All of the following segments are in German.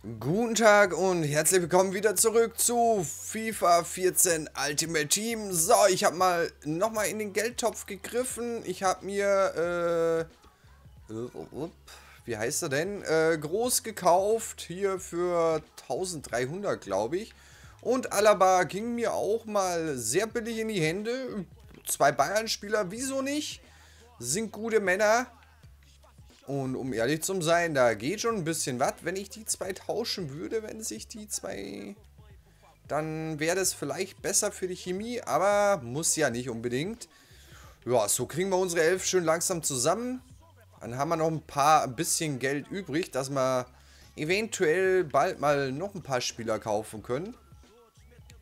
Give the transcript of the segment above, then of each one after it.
Guten Tag und herzlich willkommen wieder zurück zu FIFA 14 Ultimate Team. So, ich habe mal nochmal in den Geldtopf gegriffen. Ich habe mir, äh, wie heißt er denn? Äh, groß gekauft, hier für 1300, glaube ich. Und Alaba ging mir auch mal sehr billig in die Hände. Zwei Bayern-Spieler, wieso nicht? Sind gute Männer. Und um ehrlich zu sein, da geht schon ein bisschen was. Wenn ich die zwei tauschen würde, wenn sich die zwei... Dann wäre das vielleicht besser für die Chemie, aber muss ja nicht unbedingt. Ja, so kriegen wir unsere Elf schön langsam zusammen. Dann haben wir noch ein paar, ein bisschen Geld übrig, dass wir eventuell bald mal noch ein paar Spieler kaufen können.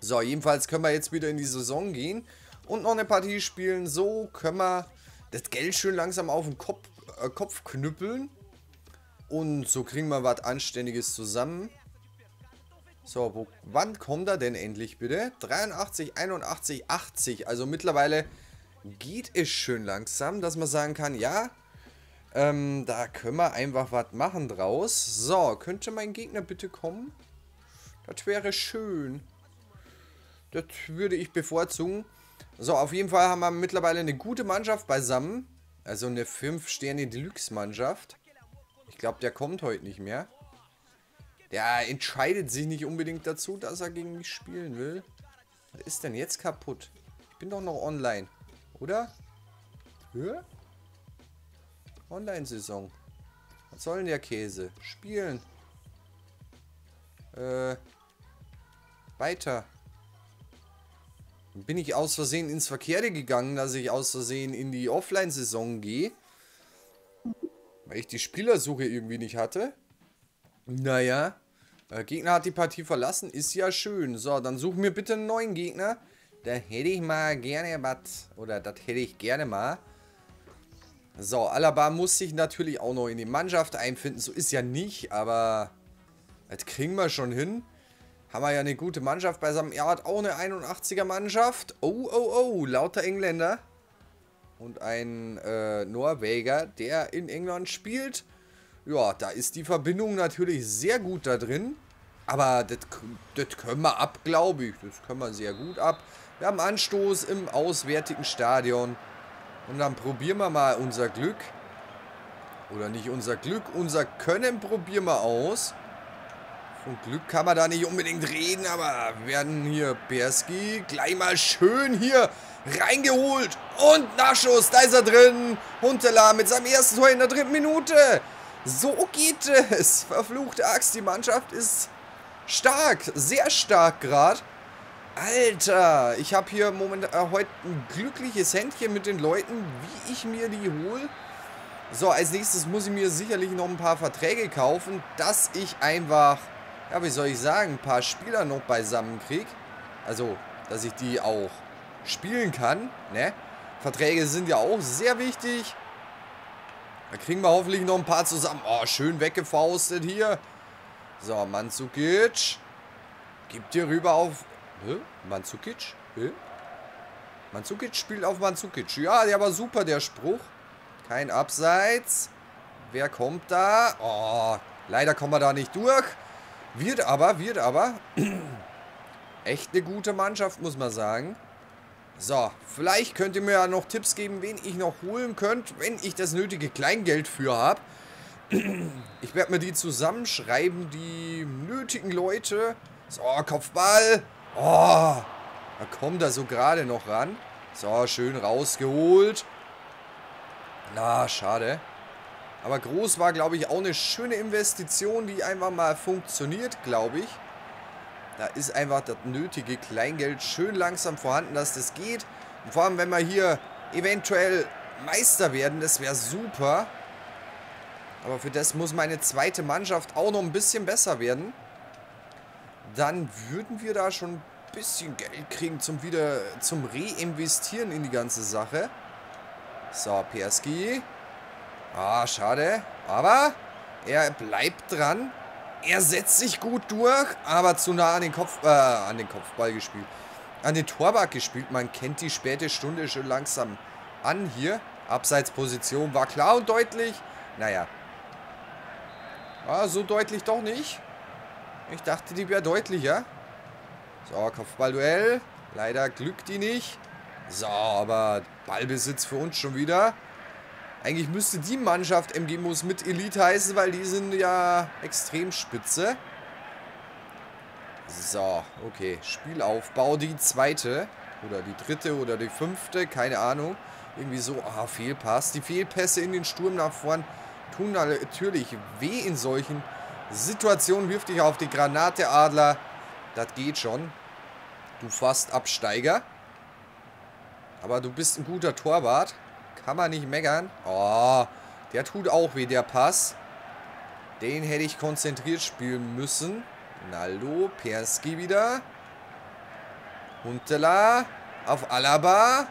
So, jedenfalls können wir jetzt wieder in die Saison gehen und noch eine Partie spielen. So können wir das Geld schön langsam auf den Kopf äh, Kopf knüppeln. Und so kriegen wir was Anständiges zusammen. So, wo, wann kommt er denn endlich bitte? 83, 81, 80. Also mittlerweile geht es schön langsam, dass man sagen kann, ja, ähm, da können wir einfach was machen draus. So, könnte mein Gegner bitte kommen? Das wäre schön. Das würde ich bevorzugen. So, auf jeden Fall haben wir mittlerweile eine gute Mannschaft beisammen. Also eine 5-Sterne-Deluxe-Mannschaft. Ich glaube, der kommt heute nicht mehr. Der entscheidet sich nicht unbedingt dazu, dass er gegen mich spielen will. Was ist denn jetzt kaputt? Ich bin doch noch online. Oder? Hä? Online-Saison. Was soll denn der Käse? Spielen. Äh. Weiter bin ich aus Versehen ins Verkehrte gegangen, dass ich aus Versehen in die Offline-Saison gehe. Weil ich die Spielersuche irgendwie nicht hatte. Naja. Der äh, Gegner hat die Partie verlassen. Ist ja schön. So, dann suchen wir bitte einen neuen Gegner. Da hätte ich mal gerne was. Oder das hätte ich gerne mal. So, Alaba muss sich natürlich auch noch in die Mannschaft einfinden. So ist ja nicht, aber das kriegen wir schon hin. Haben wir ja eine gute Mannschaft beisammen. Er hat auch eine 81er Mannschaft. Oh, oh, oh, lauter Engländer. Und ein äh, Norweger, der in England spielt. Ja, da ist die Verbindung natürlich sehr gut da drin. Aber das, können wir ab, glaube ich. Das können wir sehr gut ab. Wir haben Anstoß im auswärtigen Stadion. Und dann probieren wir mal unser Glück. Oder nicht unser Glück, unser Können probieren wir aus. Von Glück kann man da nicht unbedingt reden, aber wir werden hier Berski gleich mal schön hier reingeholt. Und Nachschuss, da ist er drin. Huntela mit seinem ersten Tor in der dritten Minute. So geht es. Verfluchte Axt, die Mannschaft ist stark, sehr stark gerade. Alter, ich habe hier moment, äh, heute ein glückliches Händchen mit den Leuten, wie ich mir die hole. So, als nächstes muss ich mir sicherlich noch ein paar Verträge kaufen, dass ich einfach ja, wie soll ich sagen, ein paar Spieler noch beisammen kriege. Also, dass ich die auch spielen kann, ne? Verträge sind ja auch sehr wichtig. Da kriegen wir hoffentlich noch ein paar zusammen. Oh, schön weggefaustet hier. So, Manzukic. Gibt hier rüber auf... Hä? Manzukic? Hä? Manzukic spielt auf Manzukic. Ja, der war super, der Spruch. Kein Abseits. Wer kommt da? Oh, leider kommen wir da nicht durch. Wird aber, wird aber. Echt eine gute Mannschaft, muss man sagen. So, vielleicht könnt ihr mir ja noch Tipps geben, wen ich noch holen könnte, wenn ich das nötige Kleingeld für habe. Ich werde mir die zusammenschreiben, die nötigen Leute. So, Kopfball. Oh, da kommt er so gerade noch ran. So, schön rausgeholt. Na, schade. Aber groß war, glaube ich, auch eine schöne Investition, die einfach mal funktioniert, glaube ich. Da ist einfach das nötige Kleingeld schön langsam vorhanden, dass das geht. Und vor allem, wenn wir hier eventuell Meister werden, das wäre super. Aber für das muss meine zweite Mannschaft auch noch ein bisschen besser werden. Dann würden wir da schon ein bisschen Geld kriegen zum wieder zum Reinvestieren in die ganze Sache. So, PSG. Ah, schade. Aber er bleibt dran. Er setzt sich gut durch, aber zu nah an den Kopf, äh, an den Kopfball gespielt. An den Torwart gespielt. Man kennt die späte Stunde schon langsam an hier. Abseitsposition war klar und deutlich. Naja. Ah, so deutlich doch nicht. Ich dachte, die wäre deutlicher. So, Kopfballduell. Leider glückt die nicht. So, aber Ballbesitz für uns schon wieder. Eigentlich müsste die Mannschaft MG Muss mit Elite heißen, weil die sind ja extrem spitze. So, okay. Spielaufbau, die zweite. Oder die dritte oder die fünfte, keine Ahnung. Irgendwie so, ah, Fehlpass. Die Fehlpässe in den Sturm nach vorn tun natürlich weh in solchen Situationen. Wirft dich auf die Granate, Adler. Das geht schon. Du fast Absteiger. Aber du bist ein guter Torwart. Kann man nicht meckern. Oh, der tut auch weh, der Pass. Den hätte ich konzentriert spielen müssen. Naldo, Perski wieder. Huntela auf Alaba.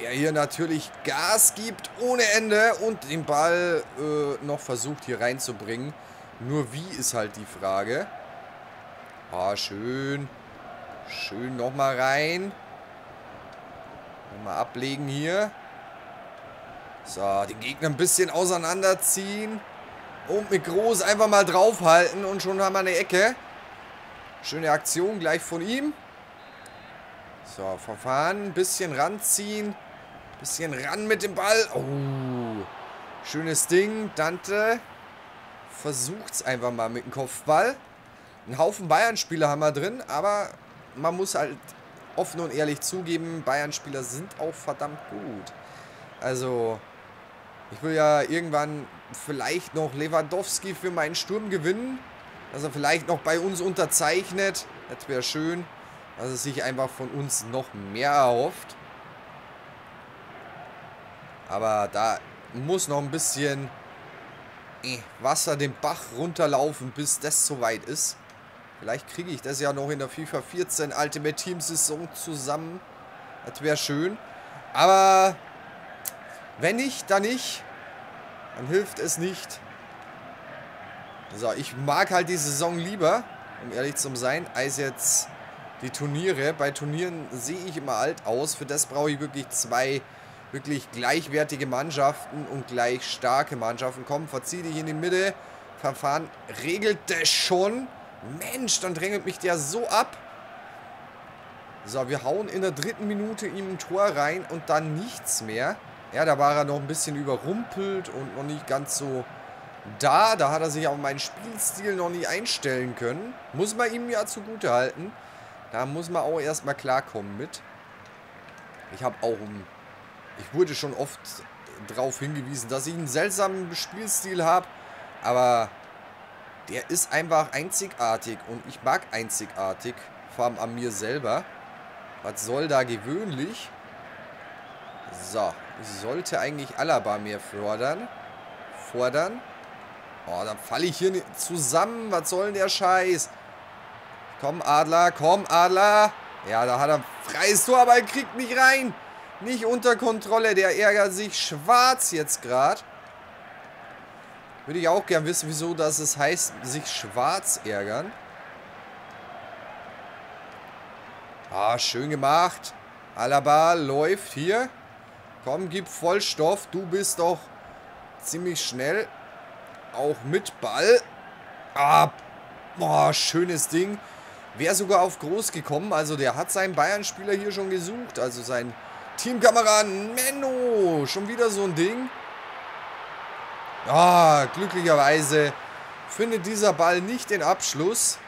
Der hier natürlich Gas gibt ohne Ende und den Ball äh, noch versucht hier reinzubringen. Nur wie ist halt die Frage. Ah, schön. Schön nochmal rein. Nochmal ablegen hier. So, den Gegner ein bisschen auseinanderziehen. Und mit Groß einfach mal draufhalten und schon haben wir eine Ecke. Schöne Aktion gleich von ihm. So, verfahren, ein bisschen ranziehen. Bisschen ran mit dem Ball. Oh, schönes Ding. Dante versucht es einfach mal mit dem Kopfball. Ein Haufen Bayern-Spieler haben wir drin, aber man muss halt offen und ehrlich zugeben, Bayern-Spieler sind auch verdammt gut. Also, ich will ja irgendwann vielleicht noch Lewandowski für meinen Sturm gewinnen. Dass er vielleicht noch bei uns unterzeichnet. Das wäre schön. Dass er sich einfach von uns noch mehr erhofft. Aber da muss noch ein bisschen äh, Wasser den Bach runterlaufen, bis das soweit ist. Vielleicht kriege ich das ja noch in der FIFA 14 Ultimate Team Saison zusammen. Das wäre schön. Aber wenn nicht, dann nicht. Dann hilft es nicht. So, ich mag halt die Saison lieber, um ehrlich zu sein, als jetzt die Turniere. Bei Turnieren sehe ich immer alt aus. Für das brauche ich wirklich zwei wirklich gleichwertige Mannschaften und gleich starke Mannschaften. Komm, verzieh dich in die Mitte. Verfahren regelt das schon. Mensch, dann drängelt mich der so ab. So, wir hauen in der dritten Minute ihm ein Tor rein und dann nichts mehr. Ja, da war er noch ein bisschen überrumpelt und noch nicht ganz so da. Da hat er sich auf meinen Spielstil noch nie einstellen können. Muss man ihm ja zugute halten. Da muss man auch erstmal klarkommen mit. Ich habe auch Ich wurde schon oft darauf hingewiesen, dass ich einen seltsamen Spielstil habe. Aber der ist einfach einzigartig und ich mag einzigartig, vor allem an mir selber. Was soll da gewöhnlich? So, sollte eigentlich Alaba mehr fördern. Fordern. Oh, dann falle ich hier zusammen. Was soll denn der Scheiß? Komm, Adler, komm, Adler. Ja, da hat er freies Tor, aber er kriegt mich rein. Nicht unter Kontrolle. Der ärgert sich schwarz jetzt gerade. Würde ich auch gern wissen, wieso das es heißt, sich schwarz ärgern. Ah, schön gemacht. Alaba läuft hier. Komm, gib Vollstoff. Du bist doch ziemlich schnell. Auch mit Ball. Ah, boah, schönes Ding. Wäre sogar auf groß gekommen. Also der hat seinen Bayern-Spieler hier schon gesucht. Also sein Teamkameraden Menno. Schon wieder so ein Ding. Ah, glücklicherweise findet dieser Ball nicht den Abschluss.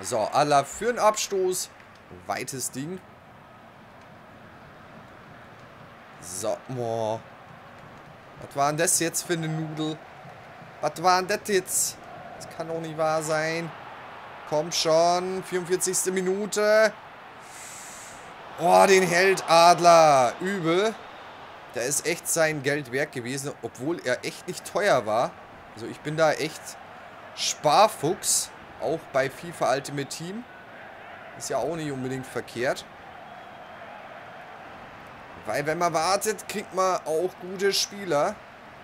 So, Allah für einen Abstoß. Weites Ding. So, boah. Was war denn das jetzt für eine Nudel? Was war denn das jetzt? Das kann doch nicht wahr sein. Komm schon, 44. Minute. Oh, den hält Adler. Übel. Der ist echt sein Geld wert gewesen, obwohl er echt nicht teuer war. Also ich bin da echt Sparfuchs, auch bei FIFA Ultimate Team. Ist ja auch nicht unbedingt verkehrt. Weil wenn man wartet, kriegt man auch gute Spieler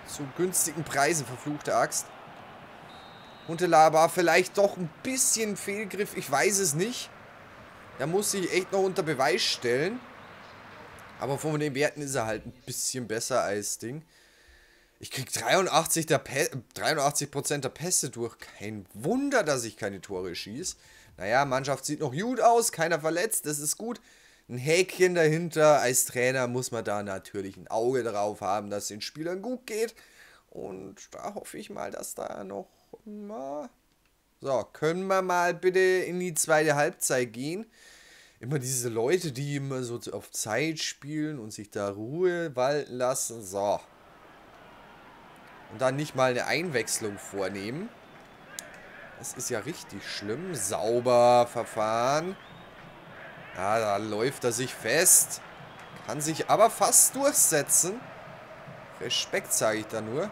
zu günstigen Preisen, verfluchte Axt. Huntelaar vielleicht doch ein bisschen Fehlgriff, ich weiß es nicht. Da muss sich echt noch unter Beweis stellen. Aber von den Werten ist er halt ein bisschen besser als Ding. Ich krieg 83, der 83% der Pässe durch. Kein Wunder, dass ich keine Tore schieße. Naja, Mannschaft sieht noch gut aus, keiner verletzt, das ist gut. Ein Häkchen dahinter. Als Trainer muss man da natürlich ein Auge drauf haben, dass es den Spielern gut geht. Und da hoffe ich mal, dass da noch mal. So, können wir mal bitte in die zweite Halbzeit gehen? Immer diese Leute, die immer so auf Zeit spielen und sich da Ruhe walten lassen. So. Und dann nicht mal eine Einwechslung vornehmen. Das ist ja richtig schlimm. Sauber verfahren. Ja, da läuft er sich fest. Kann sich aber fast durchsetzen. Respekt sage ich da nur.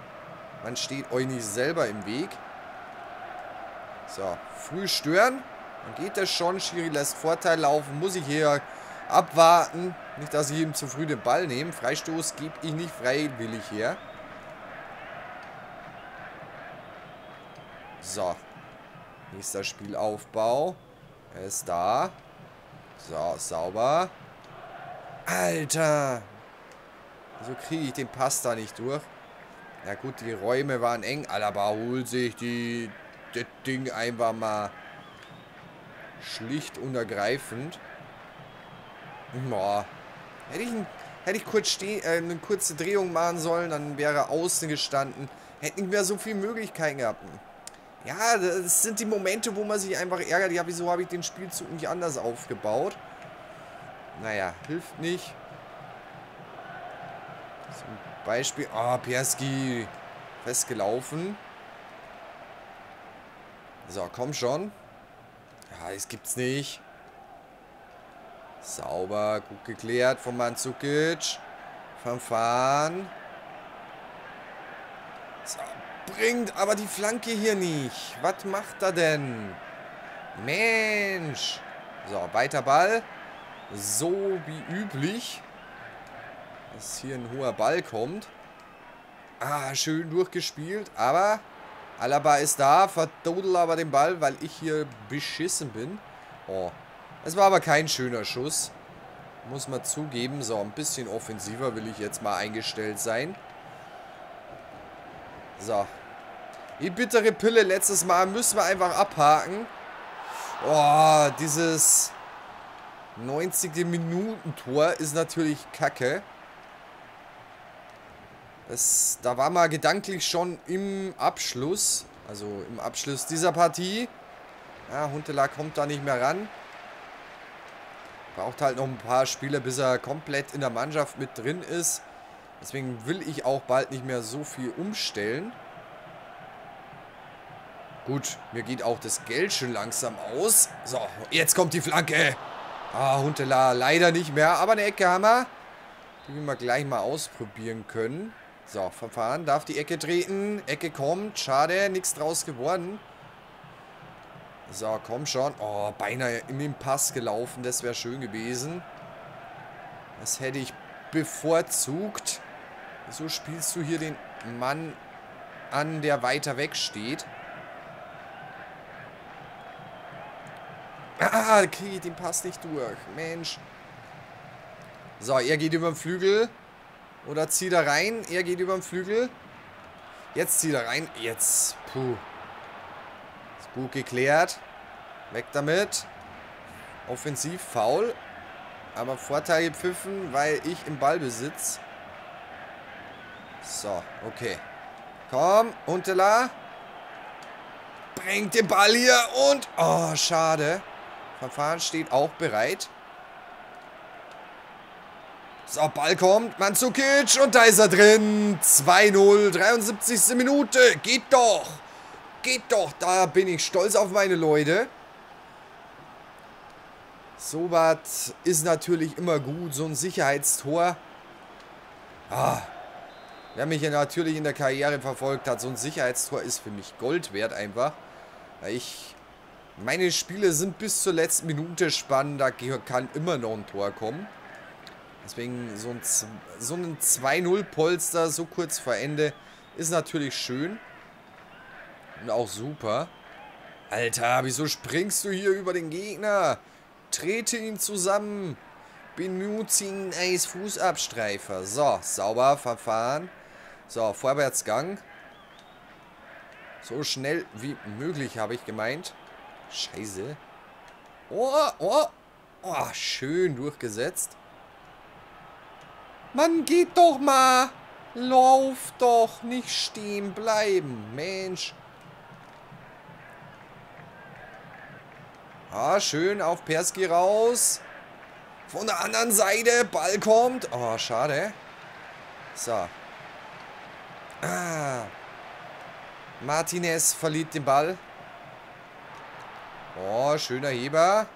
Man steht euch nicht selber im Weg. So, früh stören. Dann geht das schon. Schiri lässt Vorteil laufen. Muss ich hier abwarten. Nicht, dass ich ihm zu früh den Ball nehme. Freistoß gebe ich nicht freiwillig her. So. Nächster Spielaufbau. Er ist da. So, sauber. Alter. Wieso kriege ich den Pass da nicht durch? Ja gut, die Räume waren eng. Alaba holt sich die, das Ding einfach mal schlicht und ergreifend. Boah. Hätte ich, hätte ich kurz äh, eine kurze Drehung machen sollen, dann wäre außen gestanden. Hätte nicht mehr so viele Möglichkeiten gehabt. Ja, das sind die Momente, wo man sich einfach ärgert. Ja, wieso habe ich den Spielzug nicht anders aufgebaut? Naja, hilft nicht. Zum Beispiel... Ah, oh, Pierski festgelaufen. So, komm schon. Ja, das gibt's nicht. Sauber, gut geklärt von Manzukic. Fanfan. Bringt aber die Flanke hier nicht. Was macht er denn? Mensch. So, weiter Ball. So wie üblich. Dass hier ein hoher Ball kommt. Ah, schön durchgespielt. Aber Alaba ist da. Verdodel aber den Ball, weil ich hier beschissen bin. Oh. Es war aber kein schöner Schuss. Muss man zugeben. So, ein bisschen offensiver will ich jetzt mal eingestellt sein. So. Die bittere Pille letztes Mal müssen wir einfach abhaken. Oh, dieses 90. Minuten-Tor ist natürlich kacke. Das, da war man gedanklich schon im Abschluss. Also im Abschluss dieser Partie. Ja, Huntela kommt da nicht mehr ran. Braucht halt noch ein paar Spiele, bis er komplett in der Mannschaft mit drin ist. Deswegen will ich auch bald nicht mehr so viel umstellen. Gut, mir geht auch das Geld schon langsam aus. So, jetzt kommt die Flanke. Ah, Huntela leider nicht mehr, aber eine Ecke haben wir. Die wir gleich mal ausprobieren können. So, Verfahren darf die Ecke treten. Ecke kommt. Schade, nichts draus geworden. So, komm schon. Oh, beinahe in den Pass gelaufen. Das wäre schön gewesen. Das hätte ich bevorzugt. Wieso spielst du hier den Mann an, der weiter weg steht? Ah, ich den Pass nicht durch. Mensch. So, er geht über den Flügel. Oder zieht er rein. Er geht über den Flügel. Jetzt zieht er rein. Jetzt. Puh. Ist gut geklärt. Weg damit. Offensiv faul. Aber Vorteil gepfiffen, weil ich im Ballbesitz. So, okay. Komm, Huntela. Bringt den Ball hier und... Oh, schade. Verfahren steht auch bereit. So, Ball kommt. Manzukic und da ist er drin. 2-0, 73. Minute. Geht doch. Geht doch. Da bin ich stolz auf meine Leute. So was ist natürlich immer gut. So ein Sicherheitstor. Ah. Wer mich ja natürlich in der Karriere verfolgt hat, so ein Sicherheitstor ist für mich Gold wert einfach. Weil ich... Meine Spiele sind bis zur letzten Minute spannend. Da kann immer noch ein Tor kommen. Deswegen so ein, so ein 2-0-Polster so kurz vor Ende ist natürlich schön. Und auch super. Alter, wieso springst du hier über den Gegner? Trete ihn zusammen. Benutze ihn als Fußabstreifer. So, sauber verfahren. So, Vorwärtsgang. So schnell wie möglich, habe ich gemeint. Scheiße. Oh, oh. Oh, schön durchgesetzt. Mann, geht doch mal. Lauf doch, nicht stehen bleiben. Mensch. Ah, schön auf Perski raus. Von der anderen Seite, Ball kommt. Oh, schade. So. Ah. Martinez verliert den Ball. Oh, schöner Heber.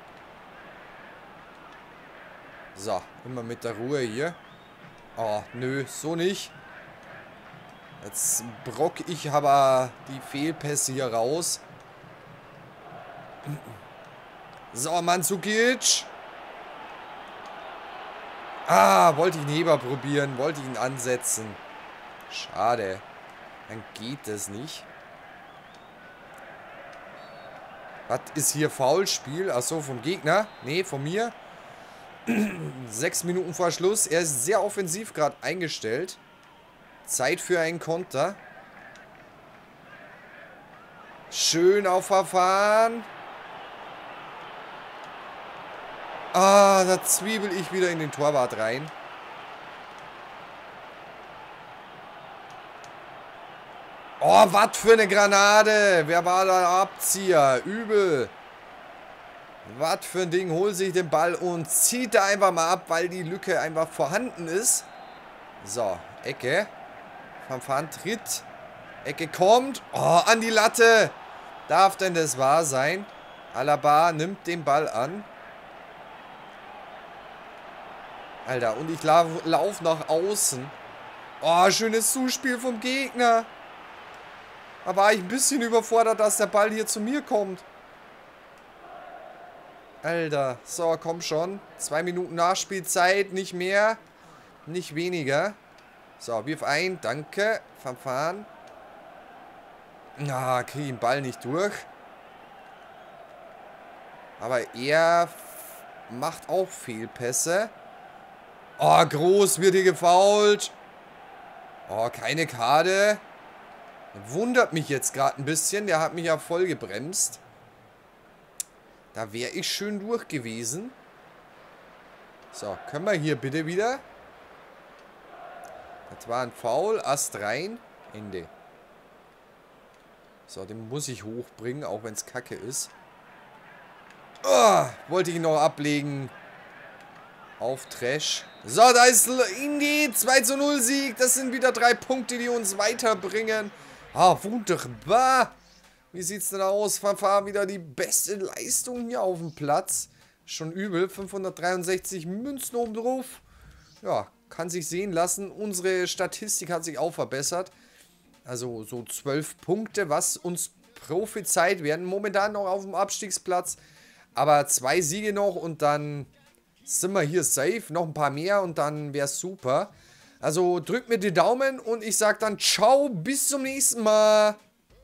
So, immer mit der Ruhe hier. Oh, nö, so nicht. Jetzt brock ich aber die Fehlpässe hier raus. So, Manzukic. Ah, wollte ich einen Heber probieren. Wollte ich ihn ansetzen. Schade. Dann geht das nicht. Was ist hier Foulspiel? Achso, vom Gegner? Nee, von mir. Sechs Minuten vor Schluss. Er ist sehr offensiv gerade eingestellt. Zeit für einen Konter. Schön auf Verfahren. Ah, da zwiebel ich wieder in den Torwart rein. Oh, was für eine Granate. Wer war da Abzieher? Übel. Was für ein Ding. Holt sich den Ball und zieht da einfach mal ab, weil die Lücke einfach vorhanden ist. So, Ecke. Fanfan tritt. Ecke kommt. Oh, an die Latte. Darf denn das wahr sein? Alaba nimmt den Ball an. Alter, und ich laufe lauf nach außen. Oh, schönes Zuspiel vom Gegner. Da war ich ein bisschen überfordert, dass der Ball hier zu mir kommt. Alter, so, komm schon. Zwei Minuten Nachspielzeit, nicht mehr, nicht weniger. So, wirf ein, danke. Fanfan. Na, ah, krieg den Ball nicht durch. Aber er macht auch Fehlpässe. Oh, groß wird hier gefault. Oh, keine Karte. Wundert mich jetzt gerade ein bisschen. Der hat mich ja voll gebremst. Da wäre ich schön durch gewesen. So, können wir hier bitte wieder? Das war ein Foul. Ast rein. Ende. So, den muss ich hochbringen, auch wenn es kacke ist. Oh, wollte ich noch ablegen. Auf Trash. So, da ist Indy. 2 zu 0 Sieg. Das sind wieder drei Punkte, die uns weiterbringen. Ah, wunderbar. Wie sieht's denn aus? Fanfare wieder die beste Leistung hier auf dem Platz. Schon übel. 563 Münzen oben drauf. Ja, kann sich sehen lassen. Unsere Statistik hat sich auch verbessert. Also so 12 Punkte, was uns prophezeit werden. Momentan noch auf dem Abstiegsplatz. Aber zwei Siege noch und dann sind wir hier safe. Noch ein paar mehr und dann wäre es super. Also drückt mir die Daumen und ich sage dann ciao, bis zum nächsten Mal.